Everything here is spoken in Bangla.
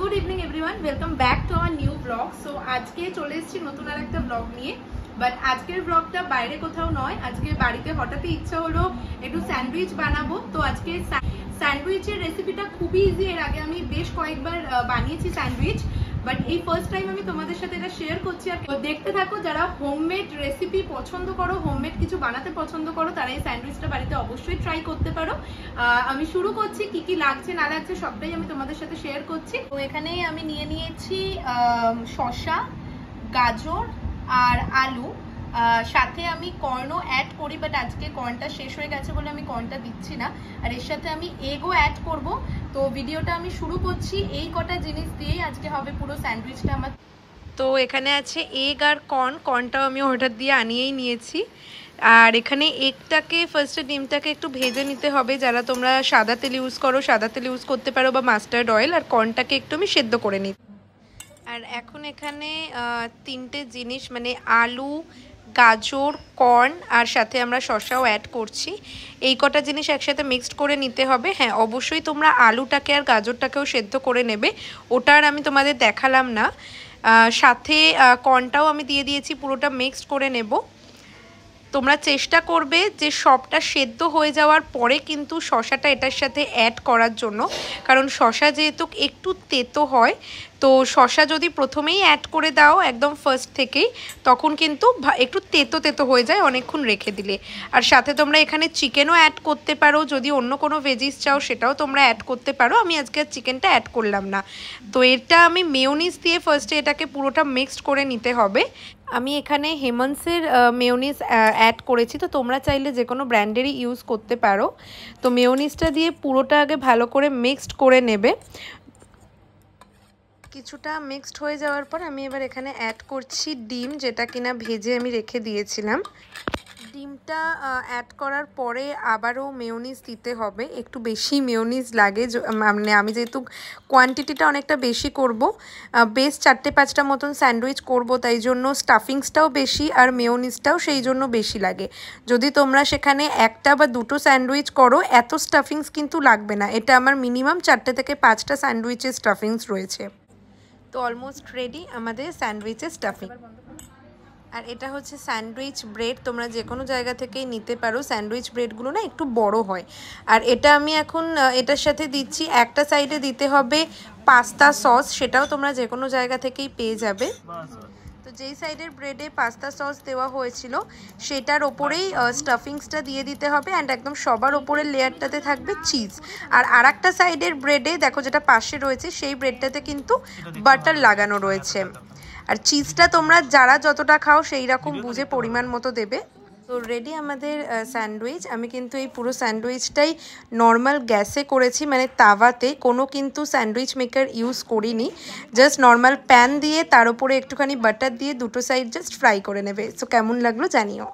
Good evening everyone welcome back to our new blog so আজকে চলে এসেছি নতুন আর একটা ব্লগ নিয়ে। বাট আজকের ব্লগটা বাইরে কোথাও নয়। আজকে বাড়িতে হঠাৎই ইচ্ছা হলো একটু স্যান্ডউইচ বানাবো। তো আজকে স্যান্ডউইচের রেসিপিটা খুবই ইজি এর আগে আমি বেশ কয়েকবার বানিয়েছি স্যান্ডউইচ। বাট এই ফার্স্ট টাইম আমি তোমাদের সাথে এটা শেয়ার করছি আর দেখতে থাকো যারা হোমমেড রেসিপি পছন্দ করো হোমমেড কিছু বানাতে পছন্দ করো, তারা এই স্যান্ডউইচটা বাড়িতে অবশ্যই ট্রাই করতে পারো। আমি শুরু করছি কি কি লাগছে, না লাগছে সবটাই আমি তোমাদের সাথে শেয়ার করছি। তো এখানে আমি নিয়ে নিয়েছি শশা গাজর আর আলু। সাথে আমি কর্নও অ্যাড করি বাট আজকে কর্নটা শেষ হয়ে গেছে বলে আমি কর্নটা দিচ্ছি না। আর এর সাথে আমি এগও অ্যাড করব। তো ভিডিওটা আমি শুরু করছি। এই কটা জিনিস দিয়েই আজকে হবে পুরো স্যান্ডউইচটা আমার। তো এখানে আছে এগ আর কর্ন কর্নটাও আমি হঠাৎ দিয়ে আনিয়েই নিয়েছি। আর এখানে এগটাকে ফার্স্টে ডিমটাকে একটু ভেজে নিতে হবে। যারা তোমরা সাদা তেল ইউজ করো, সাদা তেল ইউজ করতে পারো বা মাস্টার্ড অয়েল আর কর্নটাকে একটু আমি সেদ্ধ করে নিই। আর এখন এখানে তিনটে জিনিস মানে আলু গাজর কর্ন আর সাথে আমরা শসাও অ্যাড করছি। এই কটা জিনিস একসাথে মিক্সড করে নিতে হবে। হ্যাঁ অবশ্যই তোমরা আলুটাকে আর গাজরটাকেও সেদ্ধ করে নেবে। ওটা আর আমি তোমাদের দেখালাম না। সাথে কর্নটাও আমি দিয়ে দিয়েছি, পুরোটা মিক্সড করে নেব। তোমরা চেষ্টা করবে যে সবটা সেদ্ধ হয়ে যাওয়ার পরে কিন্তু শশাটা এটার সাথে অ্যাড করার জন্য। কারণ শশা যেহেতু একটু তেতো হয় তো শশা যদি প্রথমেই অ্যাড করে দাও একদম ফার্স্ট থেকেই, তখন কিন্তু একটু তেতো তেতো হয়ে যায় অনেকক্ষণ রেখে দিলে। আর সাথে তোমরা এখানে চিকেনও অ্যাড করতে পারো, যদি অন্য কোনো ভেজিস চাও সেটাও তোমরা অ্যাড করতে পারো। আমি আজকে আর চিকেনটা অ্যাড করলাম না। তো এটা আমি মেয়োনিজ দিয়ে ফার্স্টে এটাকে পুরোটা মিক্সড করে নিতে হবে। আমি এখানে হেমন্সের মেয়োনিজ অ্যাড করেছি। তো তোমরা চাইলে যে কোনো ব্র্যান্ডেরই ইউজ করতে পারো। তো মেয়োনিজটা দিয়ে পুরোটা আগে ভালো করে মিক্সড করে নেবে। কিছুটা মিক্সড হয়ে যাওয়ার পর আমি এবার এখানে অ্যাড করছি ডিম, যেটা কিনা ভেজে আমি রেখে দিয়েছিলাম। ডিমটা অ্যাড করার পরে আবারও মেয়োনিজ দিতে হবে। একটু বেশি মেয়োনিজ লাগে মানে আমি যেহেতু কোয়ান্টিটিটা অনেকটা বেশি করব বেশ চারটে পাঁচটা মতন স্যান্ডউইচ করব, তাই জন্য স্টাফিংসটাও বেশি আর মেয়োনিজটাও সেই জন্য বেশি লাগে। যদি তোমরা সেখানে একটা বা দুটো স্যান্ডউইচ করো, এত স্টাফিংস কিন্তু লাগবে না। এটা আমার মিনিমাম চারটে থেকে পাঁচটা স্যান্ডউইচের স্টাফিংস রয়েছে। তো অলমোস্ট রেডি আমাদের স্যান্ডউইচের স্টাফিং আর এটা হচ্ছে স্যান্ডউইচ ব্রেড, তোমরা যে কোনো জায়গা থেকেই নিতে পারো। স্যান্ডউইচ ব্রেডগুলো না একটু বড় হয়। আর এটা আমি এখন এটার সাথে দিচ্ছি, একটা সাইডে দিতে হবে পাস্তা সস, সেটাও তোমরা যে কোনো জায়গা থেকেই পেয়ে যাবে। যেই সাইডের ব্রেডে পাস্তা সস দেওয়া হয়েছিল, সেটার ওপরেই স্টাফিংসটা দিয়ে দিতে হবে অ্যান্ড একদম সবার ওপরের লেয়ারটাতে থাকবে চিজ আর আর একটা সাইডের ব্রেডে দেখো যেটা পাশে রয়েছে, সেই ব্রেডটাতে কিন্তু বাটার লাগানো রয়েছে। আর চিজটা তোমরা যারা যতটা খাও, সেই রকম বুঝে পরিমাণ মতো দেবে। তো রেডি আমাদের স্যান্ডউইচ আমি কিন্তু এই পুরো স্যান্ডউইচটাই নর্মাল গ্যাসে করেছি মানে তাওয়াতে, কোনো কিন্তু স্যান্ডউইচ মেকার ইউজ করিনি। জাস্ট নর্মাল প্যান দিয়ে, তার উপরে একটুখানি বাটার দিয়ে, দুটো সাইড জাস্ট ফ্রাই করে নেবে। সো কেমন লাগল জানিও।